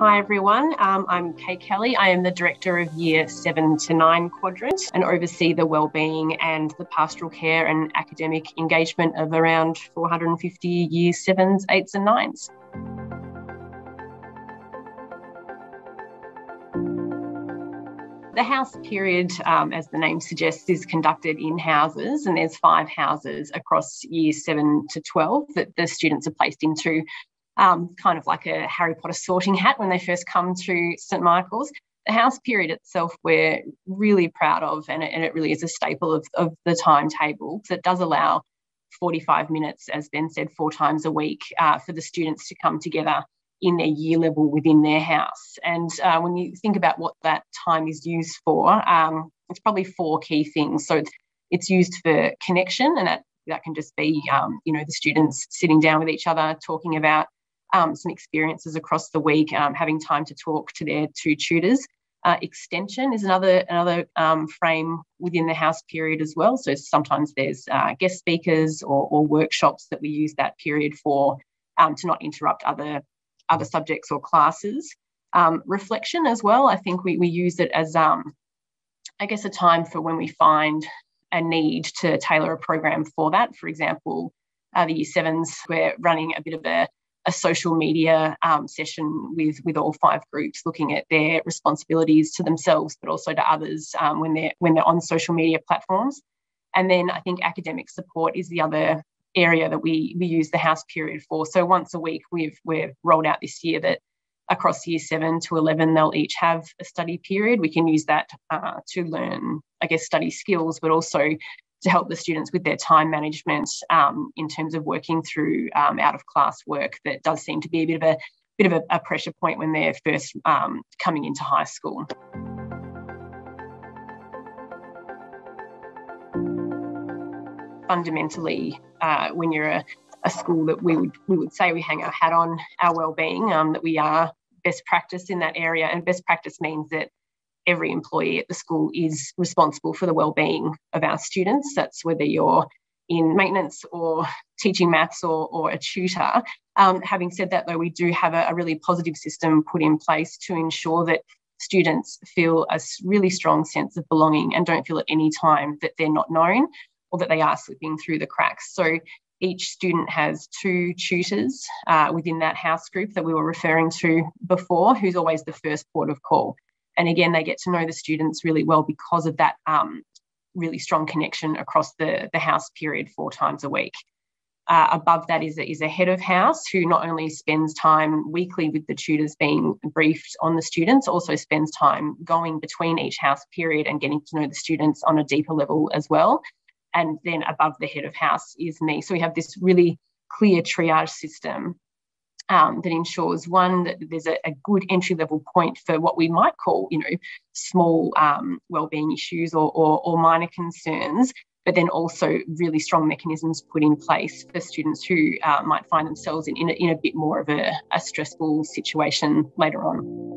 Hi everyone, um, I'm Kay Kelly. I am the Director of Year 7 to 9 Quadrant and oversee the wellbeing and the pastoral care and academic engagement of around 450 Year 7s, 8s and 9s. The house period, um, as the name suggests, is conducted in houses, and there's five houses across year seven to 12 that the students are placed into um, kind of like a Harry Potter sorting hat when they first come to St Michael's. The house period itself, we're really proud of, and it, and it really is a staple of, of the timetable. So it does allow 45 minutes, as Ben said, four times a week uh, for the students to come together in their year level within their house. And uh, when you think about what that time is used for, um, it's probably four key things. So it's, it's used for connection, and that, that can just be, um, you know, the students sitting down with each other, talking about um, some experiences across the week, um, having time to talk to their two tutors. Uh, extension is another another um, frame within the house period as well. So sometimes there's uh, guest speakers or, or, workshops that we use that period for um, to not interrupt other other subjects or classes. Um, reflection as well. I think we, we use it as um, I guess a time for when we find a need to tailor a program for that. For example, uh, the year sevens, we're running a bit of a a social media um, session with with all five groups, looking at their responsibilities to themselves, but also to others um, when they're when they're on social media platforms. And then I think academic support is the other area that we we use the house period for. So once a week, we've we've rolled out this year that across year seven to 11, they'll each have a study period. We can use that uh, to learn, I guess, study skills, but also to help the students with their time management um, in terms of working through um, out of class work that does seem to be a bit of a bit of a, a pressure point when they're first um, coming into high school. Fundamentally, uh, when you're a, a, school that we would we would say we hang our hat on our well-being, um, that we are best practice in that area, and best practice means that every employee at the school is responsible for the well-being of our students. That's whether you're in maintenance or teaching maths or, or a tutor. Um, having said that, though, we do have a, a, really positive system put in place to ensure that students feel a really strong sense of belonging and don't feel at any time that they're not known or that they are slipping through the cracks. So each student has two tutors uh, within that house group that we were referring to before, who's always the first port of call. And again, they get to know the students really well because of that um, really strong connection across the, the house period four times a week. Uh, above that is a, is a head of house who not only spends time weekly with the tutors being briefed on the students, also spends time going between each house period and getting to know the students on a deeper level as well. And then above the head of house is me. So we have this really clear triage system um, that ensures one that there's a, a, good entry level point for what we might call, you know, small um, well-being issues or, or, or, minor concerns, but then also really strong mechanisms put in place for students who uh, might find themselves in, in a, in, a, bit more of a, a stressful situation later on.